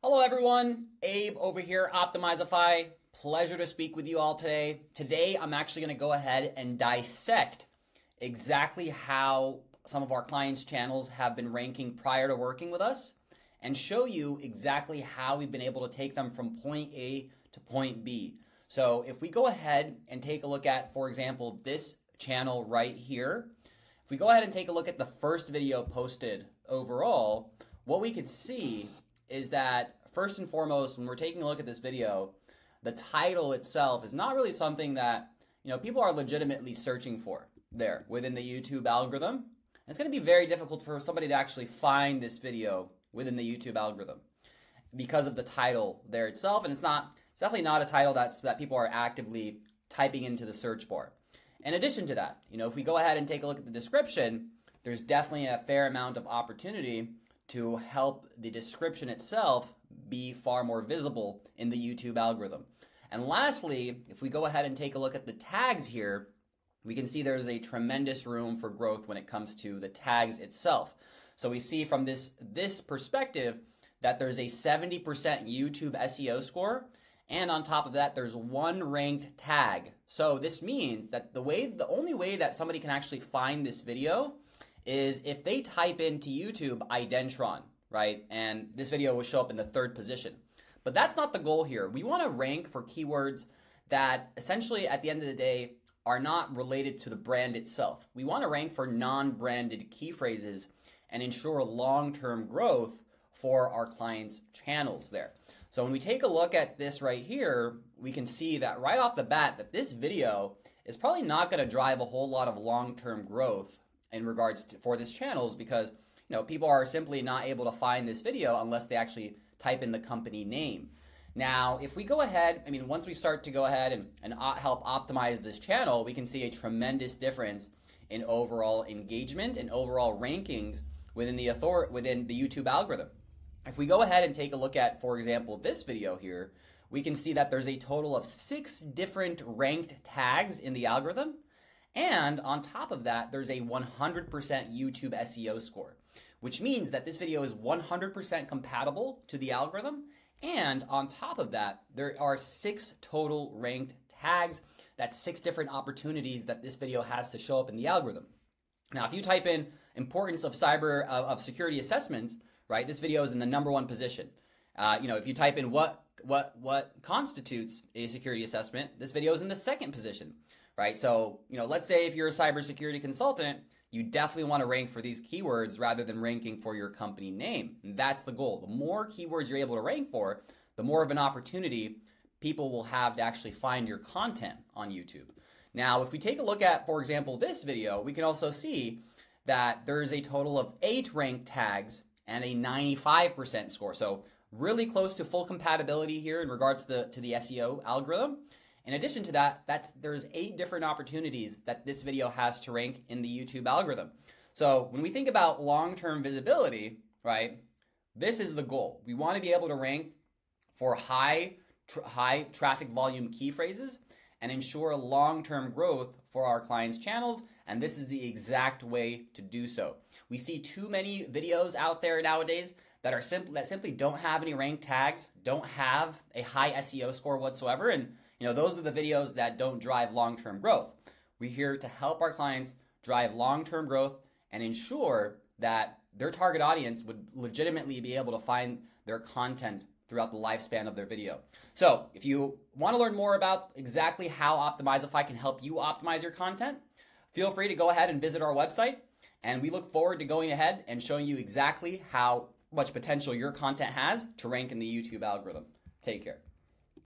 Hello, everyone. Abe over here, Optimizify. Pleasure to speak with you all today. Today, I'm actually going to go ahead and dissect exactly how some of our clients' channels have been ranking prior to working with us and show you exactly how we've been able to take them from point A to point B. So, if we go ahead and take a look at, for example, this channel right here, if we go ahead and take a look at the first video posted overall, what we could see is that first and foremost, when we're taking a look at this video, the title itself is not really something that you know people are legitimately searching for there within the YouTube algorithm. It's going to be very difficult for somebody to actually find this video within the YouTube algorithm because of the title there itself, and it's not it's definitely not a title that's that people are actively typing into the search bar. In addition to that, you know, if we go ahead and take a look at the description, there's definitely a fair amount of opportunity to help the description itself be far more visible in the YouTube algorithm. And lastly, if we go ahead and take a look at the tags here, we can see there's a tremendous room for growth when it comes to the tags itself. So we see from this this perspective that there's a 70% YouTube SEO score and on top of that there's one ranked tag. So this means that the way the only way that somebody can actually find this video is if they type into YouTube Identron, right? And this video will show up in the third position. But that's not the goal here. We want to rank for keywords that essentially at the end of the day are not related to the brand itself. We want to rank for non-branded key phrases and ensure long-term growth for our clients' channels there. So when we take a look at this right here, we can see that right off the bat that this video is probably not going to drive a whole lot of long-term growth in regards to, for this channels because you know people are simply not able to find this video unless they actually type in the company name. Now, if we go ahead, I mean, once we start to go ahead and, and help optimize this channel, we can see a tremendous difference in overall engagement and overall rankings within the author- within the YouTube algorithm. If we go ahead and take a look at, for example, this video here, we can see that there's a total of six different ranked tags in the algorithm. And on top of that, there's a 100% YouTube SEO score, which means that this video is 100% compatible to the algorithm. And on top of that, there are six total ranked tags. That's six different opportunities that this video has to show up in the algorithm. Now, if you type in importance of cyber of, of security assessments, right, this video is in the number one position. Uh, you know, if you type in what what what constitutes a security assessment, this video is in the second position right? So, you know, let's say if you're a cybersecurity consultant, you definitely want to rank for these keywords rather than ranking for your company name. And that's the goal. The more keywords you're able to rank for, the more of an opportunity people will have to actually find your content on YouTube. Now, if we take a look at, for example, this video, we can also see that there's a total of eight ranked tags and a 95% score. So really close to full compatibility here in regards to the, to the SEO algorithm. In addition to that, that's there's eight different opportunities that this video has to rank in the YouTube algorithm. So when we think about long-term visibility, right, this is the goal. We want to be able to rank for high high traffic volume key phrases and ensure long-term growth for our clients' channels, and this is the exact way to do so. We see too many videos out there nowadays that are simple that simply don't have any ranked tags, don't have a high SEO score whatsoever, and you know, those are the videos that don't drive long-term growth. We're here to help our clients drive long-term growth and ensure that their target audience would legitimately be able to find their content throughout the lifespan of their video. So, if you want to learn more about exactly how Optimizify can help you optimize your content, feel free to go ahead and visit our website. And we look forward to going ahead and showing you exactly how much potential your content has to rank in the YouTube algorithm. Take care.